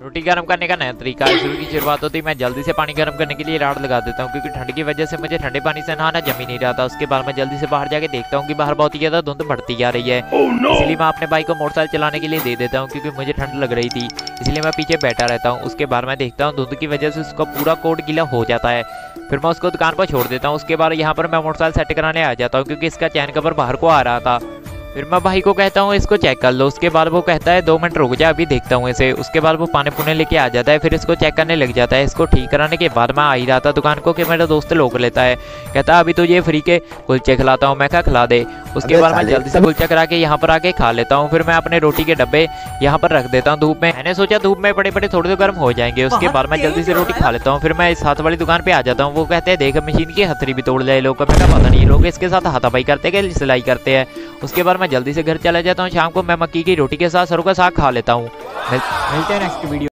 रोटी गर्म करने का नया तरीका है। शुरू की शुरुआत होती मैं जल्दी से पानी गर्म करने के लिए राड लगा देता हूँ क्योंकि ठंड की वजह से मुझे ठंडे पानी से नहाना जमी नहीं रहा था। उसके बाद मैं जल्दी से बाहर जाके देखता हूँ कि बाहर बहुत ही ज़्यादा धुंध बढ़ती जा रही है। Oh, no! इसलिए मैं अपने बाइक को मोटरसाइकिल चलाने के लिए दे देता हूँ क्योंकि मुझे ठंड लग रही थी। इसलिए मैं पीछे बैठा रहता हूँ। उसके बाद मैं देखता हूँ धुंध की वजह से उसका पूरा कोट गीला हो जाता है। फिर मैं उसको दुकान पर छोड़ देता हूँ। उसके बाद यहाँ पर मैं मोटरसाइकिल सेट कराने आ जाता हूँ क्योंकि इसका चैन कवर बाहर को आ रहा था। फिर मैं भाई को कहता हूँ इसको चेक कर लो। उसके बाद वो कहता है दो मिनट रुक जा अभी देखता हूँ इसे। उसके बाद वो पानी पुने लेके आ जाता है फिर इसको चेक करने लग जाता है। इसको ठीक कराने के बाद मैं आ ही रहा था दुकान को कि मेरा दोस्त लोग लेता है। कहता है अभी तो ये फ्री के कुल्चे खिलाता हूँ मैं क्या खिला दे? उसके बाद मैं जल्दी से कुलचा करा के यहाँ पर आके खा लेता हूँ। फिर मैं अपने रोटी के डब्बे यहाँ पर रख देता हूँ धूप में। मैंने सोचा धूप में बड़े बड़े थोड़े तो गर्म हो जाएँगे। उसके बाद मैं जल्दी से रोटी खा लेता हूँ। फिर मैं इस हाथ वाली दुकान पे आ जाता हूँ। वो कहते हैं देख मशीन की हथरी भी तोड़ जाए लोग मैं पता नहीं लोग इसके साथ हाथापाई करते हैं सिलाई करते हैं? उसके बाद मैं जल्दी से घर चला जाता हूँ, शाम को मैं मक्की की रोटी के साथ, सरों का साग खा लेता हूँ। मिलते हैं नेक्स्ट वीडियो